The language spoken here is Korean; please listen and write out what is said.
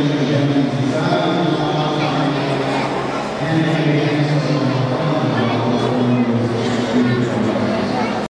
and the